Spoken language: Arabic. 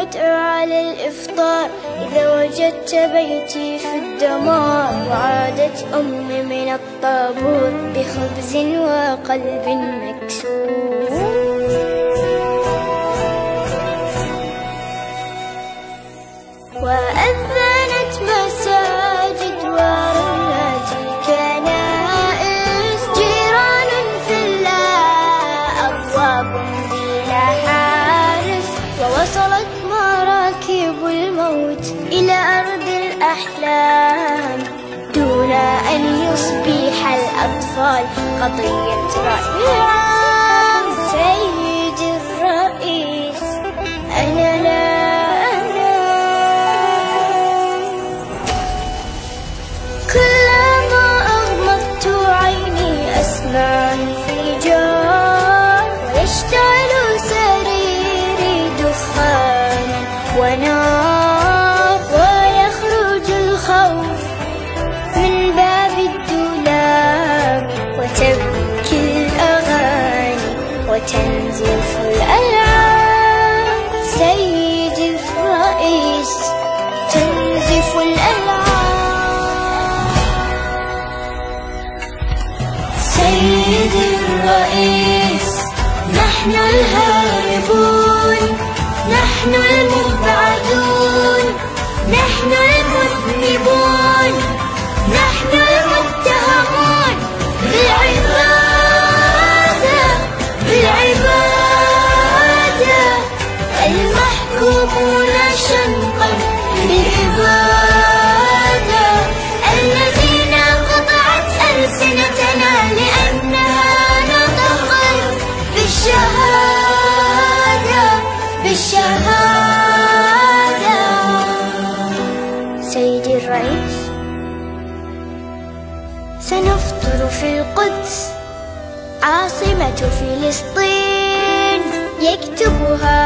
مدعو على الإفطار. إذا وجدت بيتي في الدمار وعادت أمي من الطابور بخبز وقلب مكسور. وأذنت مساجد ورنت الكنائس جيران في الله أبواب بلا حارس ووصلت مراكب الموت إلى أرض الأحلام دون أن يصبح الأطفال قضية رأي عام سيد الرئيس أنا لا أغمضت عيني أسمع انفجار ويشتعل الخوف من باب الدولاب وتبكي الأغاني وتنزف الألعاب. سيد الرئيس تنزف الألعاب. سيد الرئيس نحن الهاربون نحن المبعدون المحكومون شنقا الذين قطعت ألسنتنا لأنها سيدي الرئيس سنفطر في القدس عاصمة فلسطين يكتبها